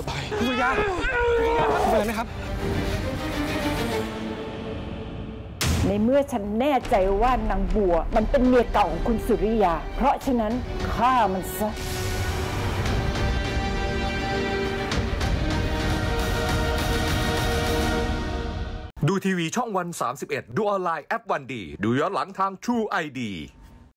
ยาสุริยาครับเป็นไรไหมครับ ในเมื่อฉันแน่ใจว่านางบัว มันเป็นเมียเก่าของคุณสุริยา เพราะฉะนั้นฆ่ามันซะดูทีวีช่องวัน 31 ดูออนไลน์แอปวันดี ดูย้อนหลังทาง True ID